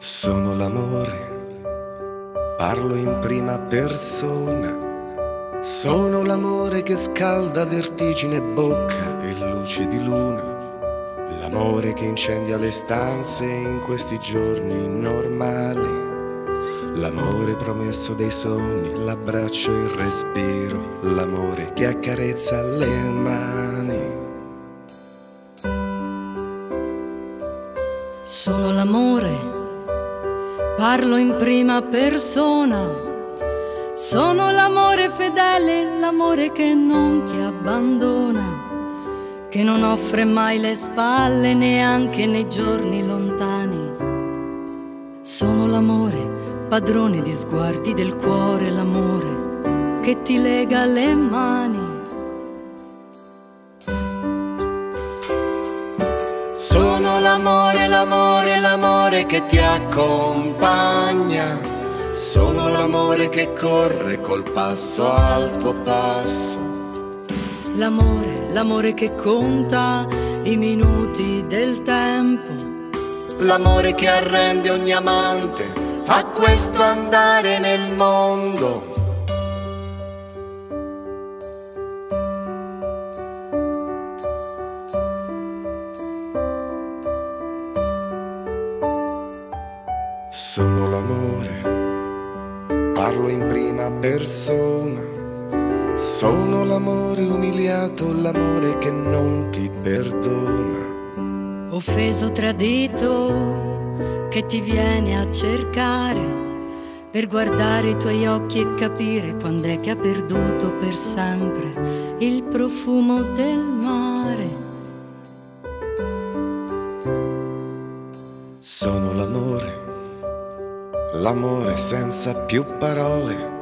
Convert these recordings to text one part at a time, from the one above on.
Sono l'amore, parlo in prima persona. Sono l'amore che scalda vertigine bocca e luce di luna. L'amore che incendia le stanze in questi giorni normali. L'amore promesso dei sogni, l'abbraccio e il respiro. L'amore che accarezza le mani. Sono l'amore Parlo in prima persona. Sono l'amore fedele, l'amore che non ti abbandona, che non offre mai le spalle neanche nei giorni lontani. Sono l'amore, padrone di sguardi del cuore, l'amore che ti lega le mani. Sono l'amore, l'amore, l'amore che ti accompagna. Sono l'amore che corre col passo al tuo passo. L'amore, l'amore che conta i minuti del tempo. L'amore che arrende ogni amante a questo andare nel mondo. Sono l'amore, parlo in prima persona. Sono l'amore umiliato, l'amore che non ti perdona. Offeso, tradito, che ti viene a cercare per guardare i tuoi occhi e capire quando è che ha perduto per sempre il profumo del mare. Sono l'amore l'amore senza più parole.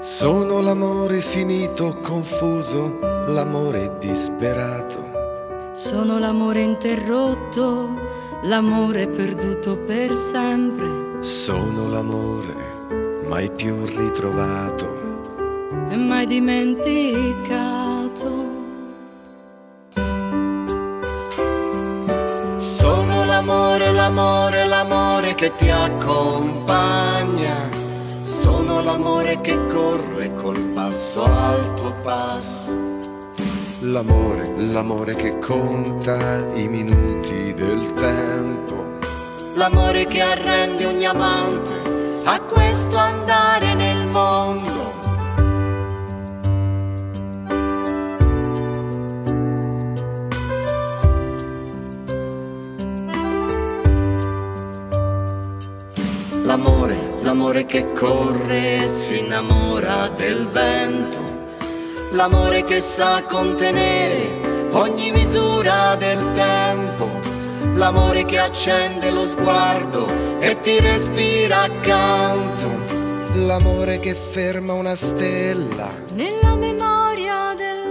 Sono l'amore finito, confuso, l'amore disperato. Sono l'amore interrotto, l'amore perduto per sempre. Sono l'amore mai più ritrovato e mai dimenticato. Sono l'amore, l'amore, l'amore che ti accompagna. Sono l'amore che corre col passo al tuo passo. L'amore, l'amore che conta i minuti del tempo. L'amore che arrende ogni amante a questo andare L'amore, l'amore che corre e si innamora del vento. L'amore che sa contenere ogni misura del tempo. L'amore che accende lo sguardo e ti respira accanto. L'amore che ferma una stella nella memoria del